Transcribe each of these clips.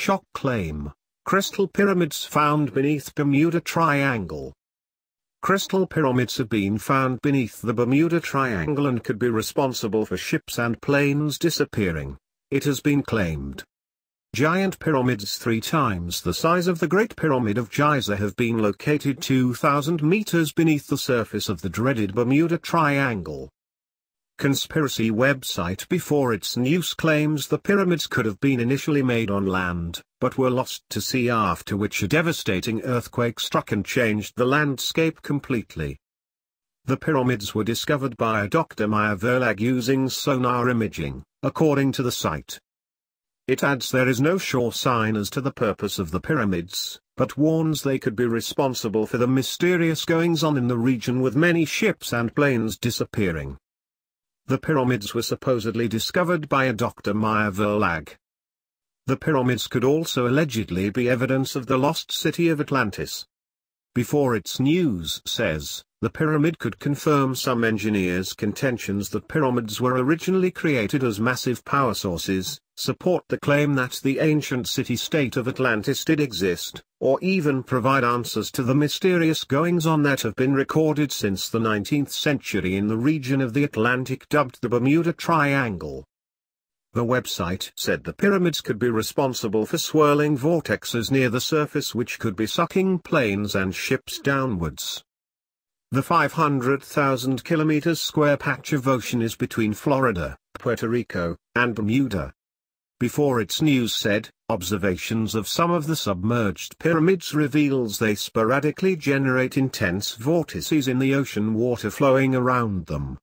shock claim, crystal pyramids found beneath Bermuda Triangle. Crystal pyramids have been found beneath the Bermuda Triangle and could be responsible for ships and planes disappearing, it has been claimed. Giant pyramids three times the size of the Great Pyramid of Giza have been located 2,000 meters beneath the surface of the dreaded Bermuda Triangle. Conspiracy website Before It's News claims the pyramids could have been initially made on land, but were lost to sea after which a devastating earthquake struck and changed the landscape completely. The pyramids were discovered by a Dr. Meyer Verlag using sonar imaging, according to the site. It adds there is no sure sign as to the purpose of the pyramids, but warns they could be responsible for the mysterious goings-on in the region with many ships and planes disappearing. The pyramids were supposedly discovered by a Dr. Meyer Verlag. The pyramids could also allegedly be evidence of the lost city of Atlantis. Before It's News says, the pyramid could confirm some engineers' contentions that pyramids were originally created as massive power sources, support the claim that the ancient city-state of Atlantis did exist, or even provide answers to the mysterious goings-on that have been recorded since the 19th century in the region of the Atlantic dubbed the Bermuda Triangle. The website said the pyramids could be responsible for swirling vortexes near the surface which could be sucking planes and ships downwards. The 500,000 kilometers square patch of ocean is between Florida, Puerto Rico, and Bermuda. Before It's News said, observations of some of the submerged pyramids reveals they sporadically generate intense vortices in the ocean water flowing around them.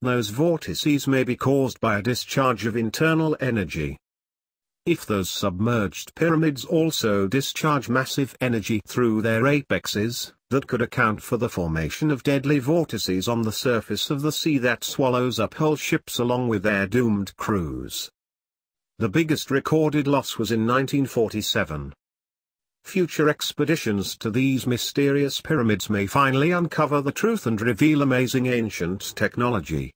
Those vortices may be caused by a discharge of internal energy. If those submerged pyramids also discharge massive energy through their apexes, that could account for the formation of deadly vortices on the surface of the sea that swallows up whole ships along with their doomed crews. The biggest recorded loss was in 1947. Future expeditions to these mysterious pyramids may finally uncover the truth and reveal amazing ancient technology.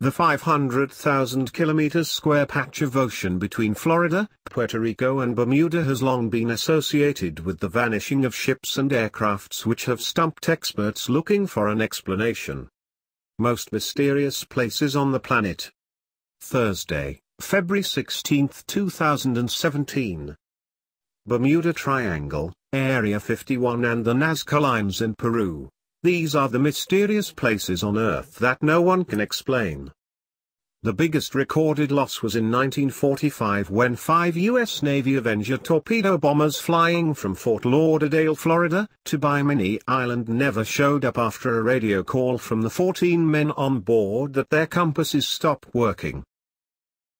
The 500,000 kilometers square patch of ocean between Florida, Puerto Rico and Bermuda has long been associated with the vanishing of ships and aircrafts which have stumped experts looking for an explanation. Most mysterious places on the planet. Thursday, February 16, 2017. Bermuda Triangle, Area 51 and the Nazca Lines in Peru. These are the mysterious places on Earth that no one can explain. The biggest recorded loss was in 1945 when five U.S. Navy Avenger torpedo bombers flying from Fort Lauderdale, Florida, to Bimini Island never showed up after a radio call from the 14 men on board that their compasses stopped working.